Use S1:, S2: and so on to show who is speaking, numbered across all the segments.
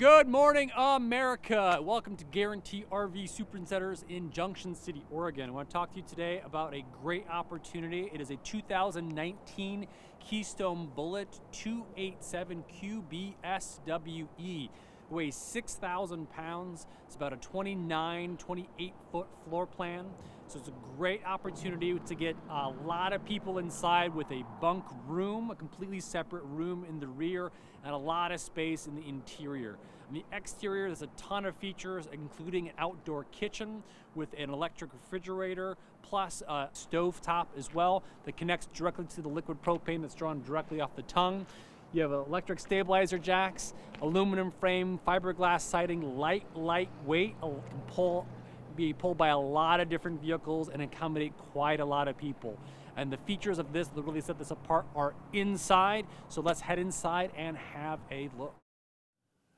S1: Good morning, America. Welcome to Guaranty RV Supercenters in Junction City, Oregon. I want to talk to you today about a great opportunity. It is a 2019 Keystone Bullet 287 QBSWE. It weighs 6,000 pounds. It's about a 29, 28 foot floor plan. So it's a great opportunity to get a lot of people inside with a bunk room, a completely separate room in the rear, and a lot of space in the interior. On the exterior, there's a ton of features, including an outdoor kitchen with an electric refrigerator, plus a stove top as well that connects directly to the liquid propane that's drawn directly off the tongue. You have electric stabilizer jacks, aluminum frame, fiberglass siding, light, lightweight, can pull be pulled by a lot of different vehicles and accommodate quite a lot of people. And the features of this that really set this apart are inside. So let's head inside and have a look.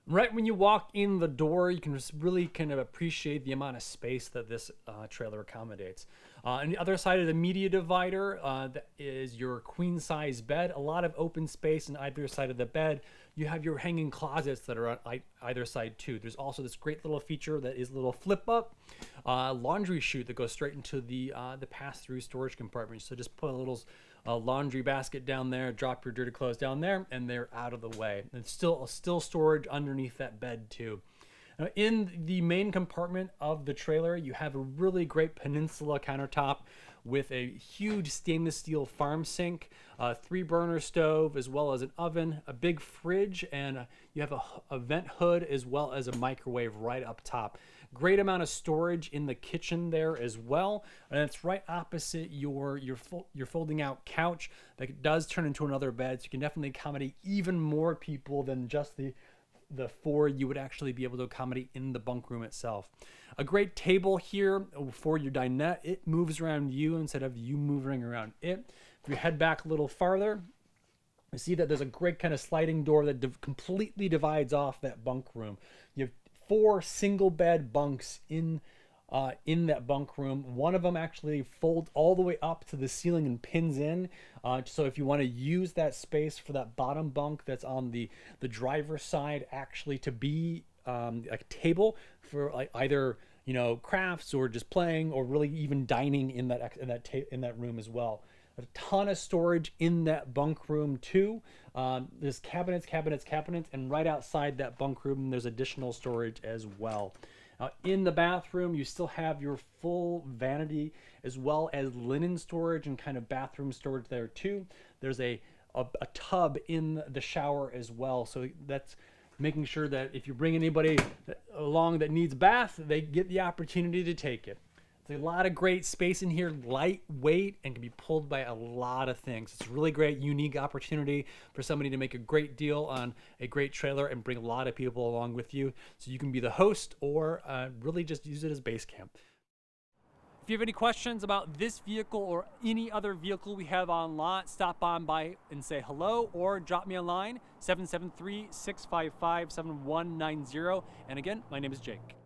S1: Right when you walk in the door, you can just really kind of appreciate the amount of space that this uh, trailer accommodates. Uh, on the other side of the media divider uh, that is your queen size bed. A lot of open space on either side of the bed. You have your hanging closets that are on either side too. There's also this great little feature that is a little flip up uh, laundry chute that goes straight into the uh, the pass through storage compartment. So just put a little uh, laundry basket down there, drop your dirty clothes down there, and they're out of the way. And still still storage underneath that bed too. Now, in the main compartment of the trailer, you have a really great peninsula countertop with a huge stainless steel farm sink, a three burner stove, as well as an oven, a big fridge, and uh, you have a, a vent hood as well as a microwave right up top. Great amount of storage in the kitchen there as well, and it's right opposite your your your folding out couch that does turn into another bed, so you can definitely accommodate even more people than just the the four you would actually be able to accommodate in the bunk room itself. A great table here for your dinette. It moves around you instead of you moving around it. If you head back a little farther, you see that there's a great kind of sliding door that div completely divides off that bunk room. You have four single bed bunks in uh, in that bunk room. One of them actually folds all the way up to the ceiling and pins in. Uh, so if you want to use that space for that bottom bunk that's on the, the driver's side actually to be um, a table for like either you know crafts or just playing or really even dining in that in that in that room as well a ton of storage in that bunk room too. Um, there's cabinets, cabinets, cabinets, and right outside that bunk room, there's additional storage as well. Uh, in the bathroom, you still have your full vanity as well as linen storage and kind of bathroom storage there too. There's a, a, a tub in the shower as well. So that's making sure that if you bring anybody along that needs bath, they get the opportunity to take it. A lot of great space in here, lightweight, and can be pulled by a lot of things. It's a really great, unique opportunity for somebody to make a great deal on a great trailer and bring a lot of people along with you. So you can be the host or uh, really just use it as base camp. If you have any questions about this vehicle or any other vehicle we have on lot, stop on by and say hello or drop me a line 773 655 7190. And again, my name is Jake.